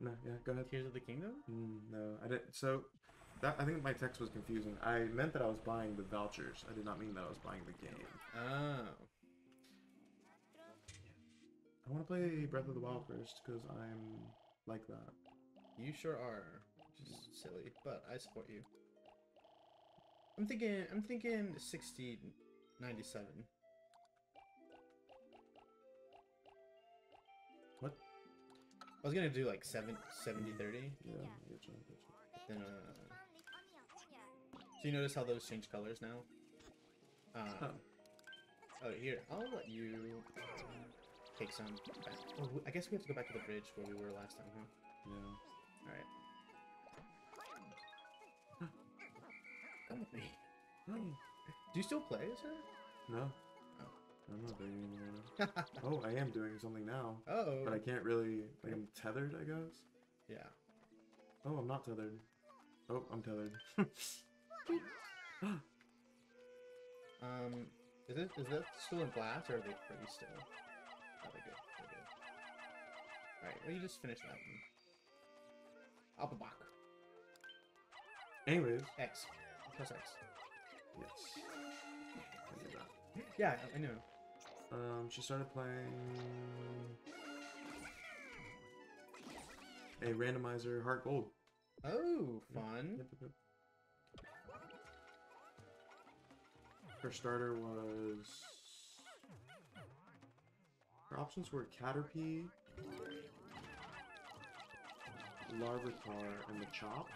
No, yeah, go ahead. Tears of the Kingdom? Mm, no, I didn't. So, that I think my text was confusing. I meant that I was buying the vouchers. I did not mean that I was buying the game. Oh. I want to play Breath of the Wild first because I'm like that. You sure are. Is silly, but I support you. I'm thinking I'm thinking 60 97. I was gonna do like 7 70 30. Yeah, I get you, I you. Then uh So you notice how those change colors now? Um, Oh. oh, here, I'll let you take some back. Oh, I guess we have to go back to the bridge where we were last time, huh? Yeah. Alright. Come with me. Do you still play as her? No. Oh. I'm not doing anything now. Oh, I am doing something now. oh. But I can't really. Like, I'm tethered, I guess. Yeah. Oh, I'm not tethered. Oh, I'm tethered. Um, is it is that still in glass or are they pretty still? Oh, they're good. They're good. Alright, well, you just finish that one. I'll be back. Anyways. X. Plus X. Yes. I. Yeah, I- I know. Um, she started playing a randomizer Heart Gold. Oh, fun. Yep, yep, yep. Her starter was. Her options were Caterpie, Larvitar, and Machop.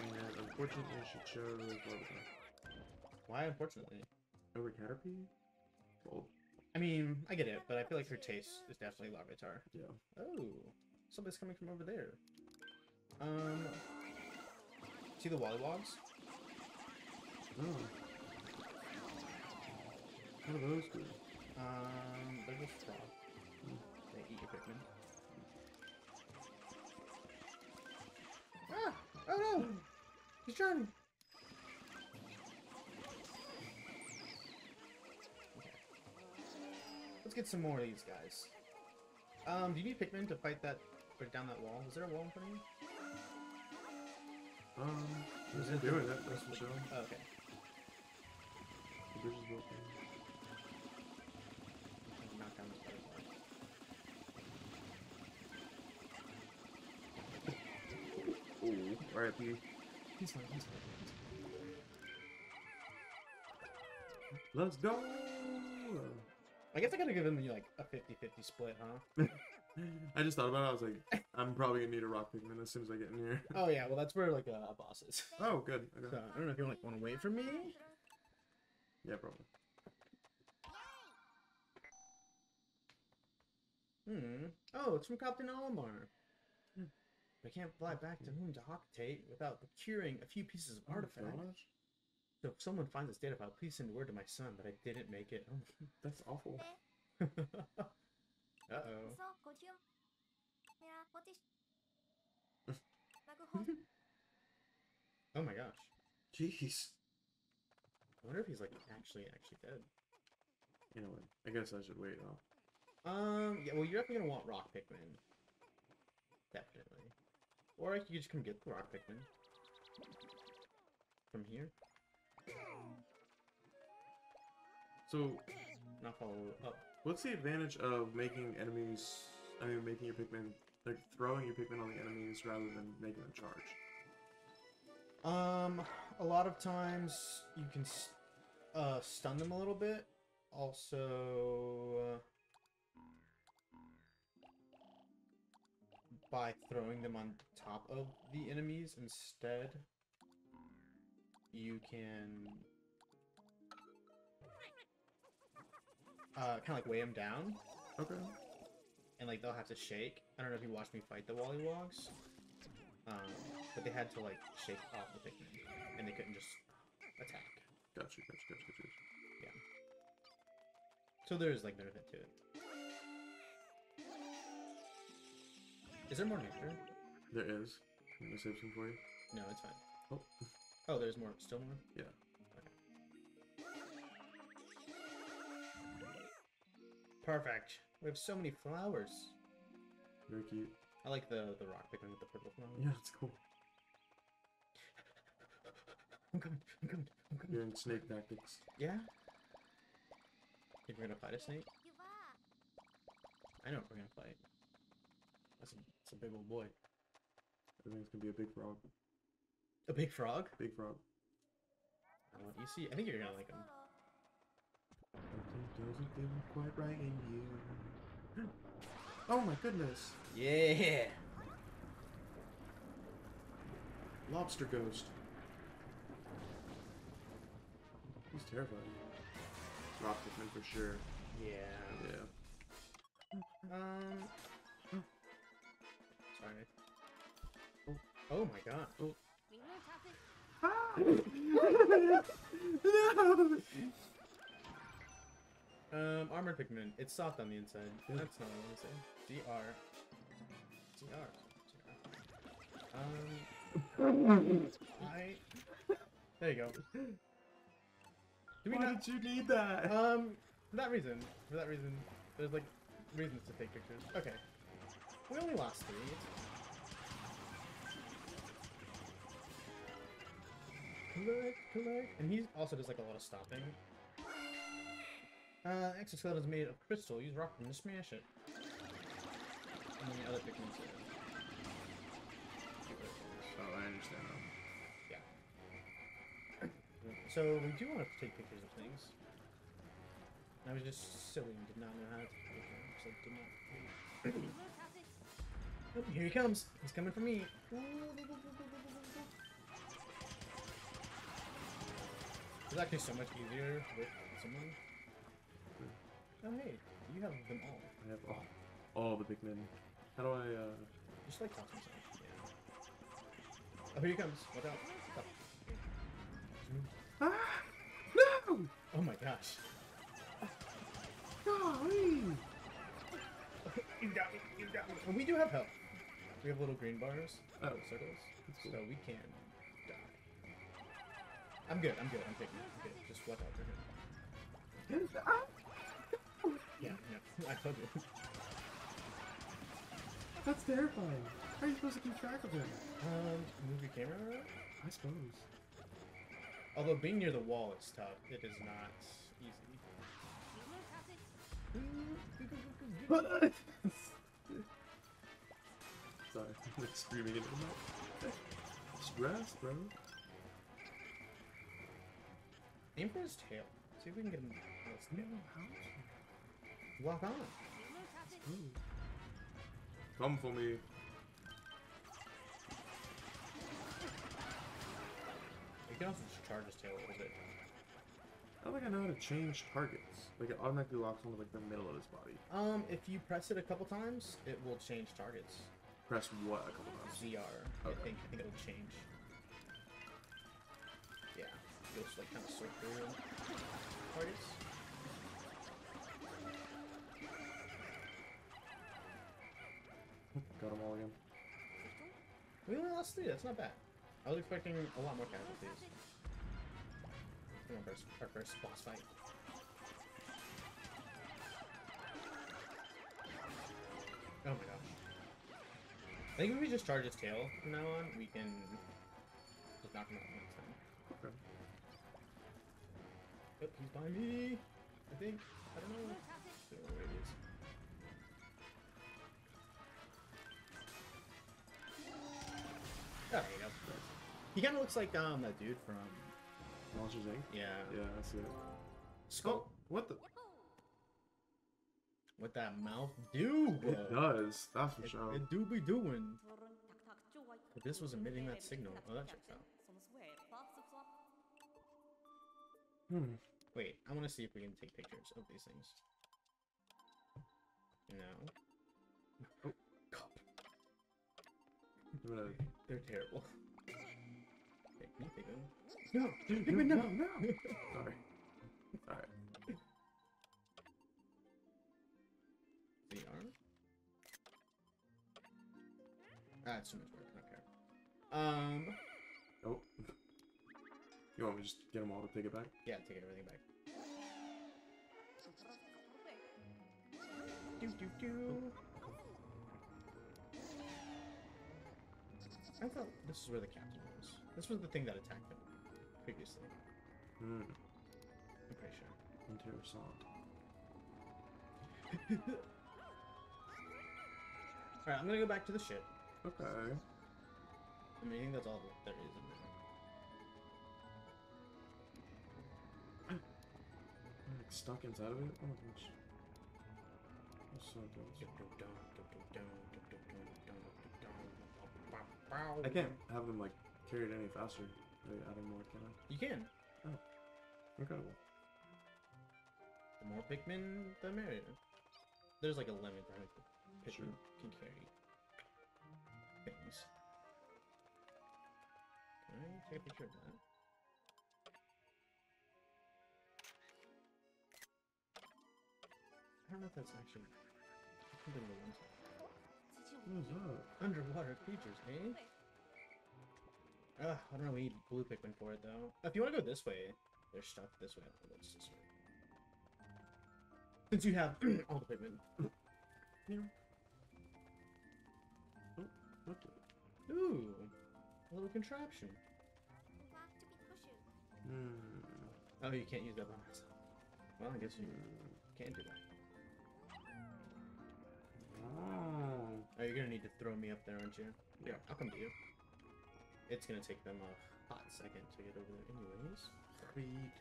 And unfortunately, she chose Larvitar Why, unfortunately? over Caterpie. I mean, I get it, but I feel like her taste is definitely Larvitar. Yeah. Oh, somebody's coming from over there. Um, see the Wollywogs? Oh. What do those do? Um, they're just frog. They eat your Pikmin. Ah! Oh no! He's drowning! Get some more of these guys. Um, do you need Pikmin to fight that, break down that wall? Is there a wall in front of you? Um, Was was it doing the- it, that's for sure. Oh, okay. The bridge is built. Knock down this butterfly. Ooh, RIP. He's fine, he's fine. Let's go! I guess I gotta give him like a 50-50 split, huh? I just thought about it, I was like, I'm probably gonna need a rock Pikmin as soon as I get in here. Oh yeah, well that's where like a, a boss is. Oh, good. Okay. So I don't know if you like want to wait for me. Yeah, probably. Hmm. Oh, it's from Captain Olimar. I can't fly back to whom to Hocotate without procuring a few pieces of Oh, artifact. gosh. So if someone finds this data file, please send word to my son that I didn't make it. Oh, that's awful. Uh-oh. oh my gosh. Jeez. I wonder if he's like actually actually dead. Anyway, I guess I should wait though. Um yeah, well you're definitely gonna want rock Pikmin. Definitely. Or you just come get the rock Pikmin. From here. So, Not follow up. what's the advantage of making enemies? I mean, making your Pikmin, like throwing your Pikmin on the enemies rather than making them charge? Um, a lot of times you can uh, stun them a little bit. Also, uh, by throwing them on top of the enemies instead, you can uh, kind of like weigh them down, Okay. and like they'll have to shake. I don't know if you watched me fight the Wollywogs, um, but they had to like shake off the Pikmin, and they couldn't just attack. Gotcha, gotcha, gotcha, gotcha. Gotcha. Yeah. So there's like benefit to it. Is there more nectar? There is. I'm gonna save some for you. No, it's fine. Oh, Oh, there's more. Still more? yeah. Perfect. We have so many flowers. Very cute. I like the the rock Pikmin with the purple flower. Yeah, it's cool. I'm coming. I'm coming. I'm coming. You're in snake tactics. Yeah. Think we're gonna fight a snake? I know what we're gonna fight. That's a, that's a big old boy. I think it's gonna be a big frog. The big frog? Big frog. I want you see. I think you're gonna like him. Something doesn't feel quite right in you. Oh my goodness! Yeah! Lobster ghost. He's terrifying. Octopus for sure. Yeah. Yeah. Um. Sorry. Oh, oh my god. Oh no! Um, armored Pikmin. It's soft on the inside. That's not what I want to say. DR. DR. Um. I. There you go. Do we Why not? did you need that? Um, for that reason. For that reason. There's like reasons to take pictures. Okay. We only lost three. And he also does like a lot of stomping. Uh, exoskeleton is made of crystal. Use rock to smash it. And then the other Pikmin's here. Oh, I understand now. Yeah. So, we do want to take pictures of things. I was just silly and did not know how to take pictures. I did not. oh, here he comes. He's coming for me. Ooh, It's actually so much easier with someone. Oh hey, you have them all. I have all, all the Pikmin. How do I, uh... Just like toss them. Yeah. Oh, here he comes. Watch out. Stop. Ah! No! Oh my gosh. Golly! You got me. You got me. And we do have help. We have little green bars. Oh. little circles. Cool. So we can. I'm good, I'm good, I'm taking it. Okay, just watch out, they're good. yeah, yeah, I told you. That's terrifying. How are you supposed to keep track of him? Um, move your camera around? I suppose. Although being near the wall is tough. It is not easy. Sorry, I'm screaming into the mic. Just rest, bro. Aim for his tail. See if we can get him to tail. On. Come for me. He can also just charge his tail a little bit. I don't think I know how to change targets. Like it automatically locks onto like the middle of his body. Um, if you press it a couple times, it will change targets. Press what a couple times? ZR. Okay. I think I think it'll change. Just like kind of sort through targets. Got them all again. We only lost three. That's not bad. I was expecting a lot more casualties. I think our first, our first boss fight. Oh my gosh. I think if we just charge his tail from now on, we can just knock him out next time. Okay. Yep, he's by me. I think. I don't know. There don't it is. There you go. He kind of looks like um that dude from Monsters Inc. Yeah. Yeah, that's it. Skull. Oh, what the? What that mouth do? It does. That's for it, sure. It do be doing. But this was emitting that signal. Oh, that checks out. Hmm. Wait, I want to see if we can take pictures of these things. No. Oh, God, I'm gonna. they're terrible. Okay, can you take them? No, Pikmin, no, no. Sorry. Alright. They are. Ah, it's too much work. I don't care. Um. You want me to just get them all to take it back? yeah, take everything back. Do do do. I thought this is where the captain was. This was the thing that attacked him previously. Hmm. I'm pretty sure. Interessant. Alright, I'm gonna go back to the ship. Okay. I mean, I think that's all that there is in there. Like stuck inside of it. Oh my gosh. That's so close. I can't have them like carried any faster. They adding more, can I? You can. Oh. Incredible. The more Pikmin, the merrier. There's like a limit to how many Pikmin Sure. can carry things. Can I take a picture of that? I don't know if that's actually Those are underwater creatures, eh? Ugh, I don't really need blue Pikmin for it, though. If you want to go this way, they're stuck this way. Since you have all the Pikmin. yeah. Oh, what the? Ooh! A little contraption. Hmm. Oh, you can't use that by myself. Well, I guess you hmm. can't do that. Oh. You're gonna need to throw me up there, aren't you? Yeah, I'll come to you. It's gonna take them a hot second to get over there, anyways. Sweet.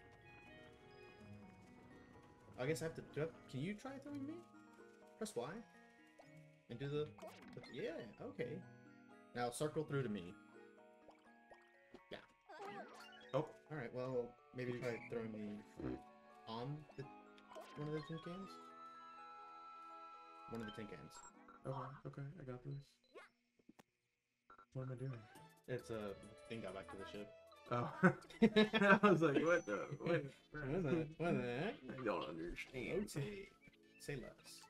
I guess I have to do. I, can you try throwing me? Press Y. And do the. the yeah. Okay. Now circle through to me. Yeah. Oh. All right. Well, maybe try throwing me on the one of the tin cans. One of the tin cans. Okay. Okay. I got this. What am I doing? It's a thing got back to the ship. Oh. I was like, what the? What? What the? What the heck? I don't understand. Okay. Say less.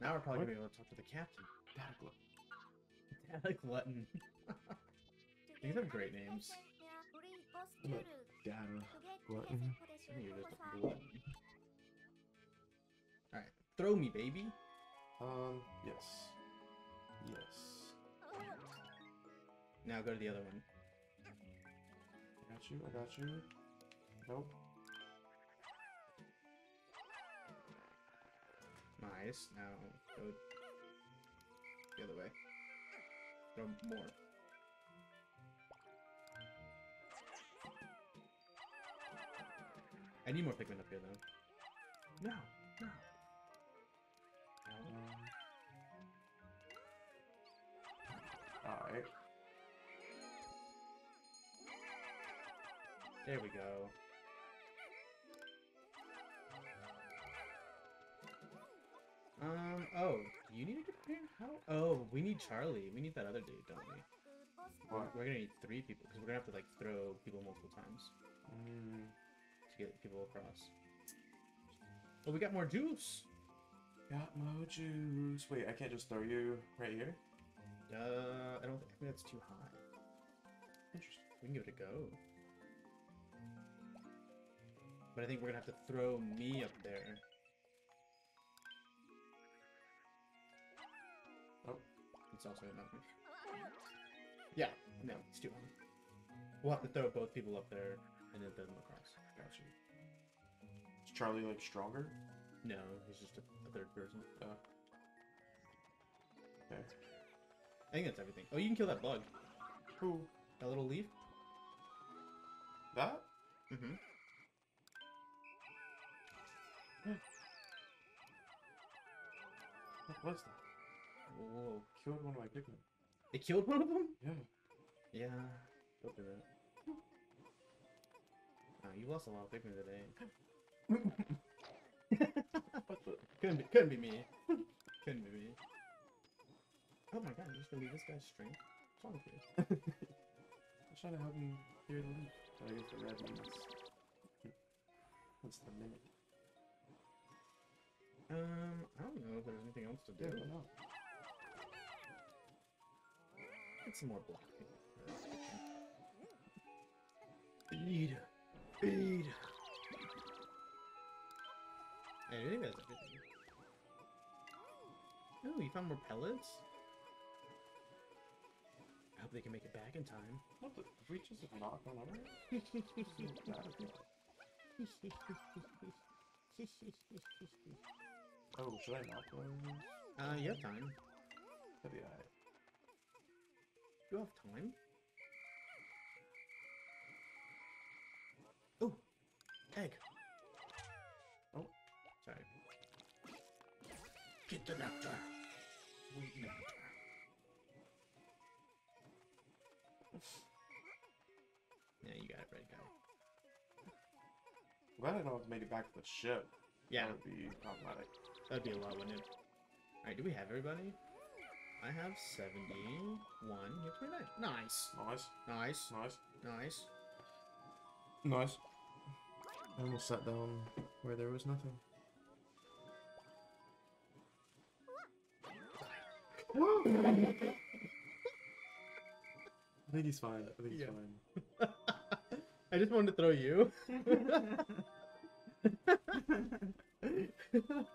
Now we're probably What? gonna be able to talk to the captain. Data glove. Glutton. These have great names. Look, Data glutton. Throw me, baby. Um. Yes. Yes. Now go to the other one. I got you. I got you. Nope. Nice. Now go the other way. Throw more. I need more Pikmin up here though. No, no. Alright. There we go. Um, oh, you need to get up? How? Oh, we need Charlie. We need that other dude, don't we? What? We're gonna need three people, because we're gonna have to, like, throw people multiple times Mm, to get people across. Oh, we got more juice! got more juice. Wait, I can't just throw you right here? Uh, I don't think, I think that's too high. Interesting. We can give it a go. But I think we're gonna have to throw me up there. Oh. It's also not me. Yeah, no, it's too high. We'll have to throw both people up there and then throw them across. Got you. Is Charlie like stronger? No, he's just a, a third person. Uh, okay. I think that's everything. Oh, you can kill that bug. Who? That little leaf. That? Mm-hmm. What was that? Whoa. Killed one of my Pikmin. It killed one of them? Yeah. Yeah. Don't do that. Oh, you lost a lot of Pikmin today. Couldn't be, couldn't be me. couldn't be me. Oh my god, you're just gonna leave this guy's strength? What's wrong with you? I'm trying to help him hear the leaf. I guess the red means. What's the minute? Um, I don't know if there's anything else to do. Yeah, not? Get some more block. Feed. Feed. I think that's everything. Ooh, you found more pellets? Hope they can make it back in time. What the? We just not gone over? Oh, should I play these? uh, you have time. That'd be alright. You have time. Oh, egg. Oh. sorry. Get the nectar. Glad I don't have to make it back to the ship. Yeah, That would be problematic. that'd be a lot, wouldn't it? Alright, do we have everybody? I have 71. You have 29. Nice. Nice. Nice. Nice. Nice. Nice. I almost sat down where there was nothing. I think he's fine. I think he's Yeah. fine. I just wanted to throw you. oh my gosh.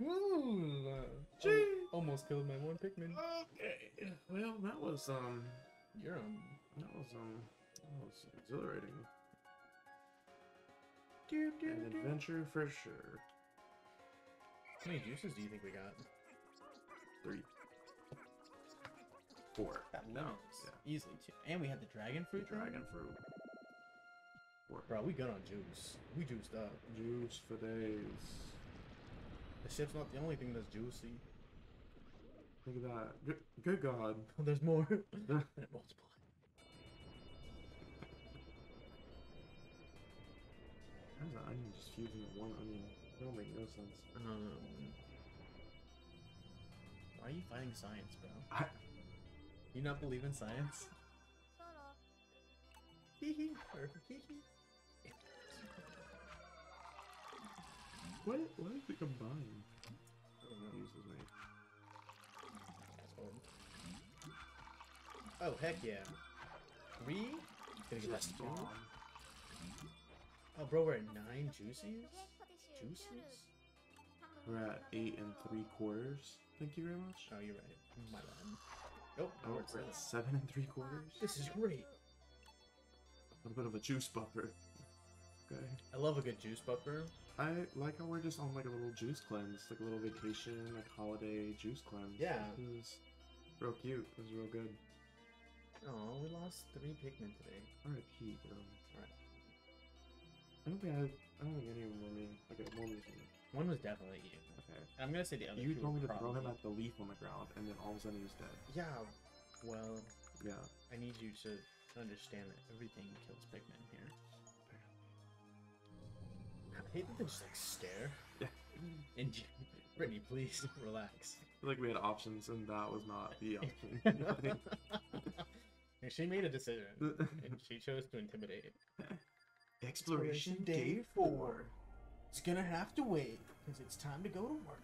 Ooh, uh, Gee. almost killed my one Pikmin. Okay. Well, that was um, You're um. that was um, that was exhilarating. Doop, doop, An doop. adventure for sure. How many juices do you think we got? Three. Four. That no. limits. Yeah. Easily two. And we had the dragon fruit. thing? Dragon fruit. Four. Bro, we good on juice. We juiced up. Juice for days. The ship's not the only thing that's juicy. Look at that. Good, good God. There's more. and it multiplied. How's that onion just fusing with one onion? That don't make no sense. Um, why are you fighting science, bro? I, You not believe in science? Hee hee. Or hee hee. Why, why did we combine? I don't know. Use his Oh, heck yeah. We? Gonna get that spawn. Oh, bro, we're at nine juices? Juices? We're at eight and three quarters. Thank you very much. Oh, you're right. My bad. Nope. Oh, we're at seven and three quarters? This is great. A little bit of a juice buffer. Okay. I love a good juice buffer. I like how we're just on like a little juice cleanse, like a little vacation, like holiday juice cleanse. Yeah. This is real cute. This is real good. Oh, we lost three Pikmin today. Alright, Pete. Um, Alright. I don't think I, I don't think any of them were me. Okay, one was me. One was definitely you. Okay. I'm gonna say the other You two told me to throw him at the leaf on the ground, and then all of a sudden he was dead. Yeah, well, Yeah. I need you to understand that everything kills Pikmin here. I hate that they just like stare. Yeah. And you- Brittany, please relax. I feel like we had options, and that was not the option. And she made a decision, and she chose to intimidate. Exploration day four. It's gonna have to wait because it's time to go to work.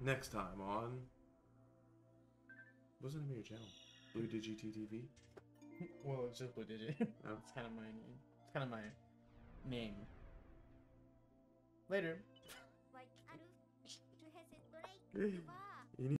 Next time on. What's the name of your channel? Blue Digi TV? Well, it's just Blue Digi. Oh. It's kind of my name. It's kind of my name. Later.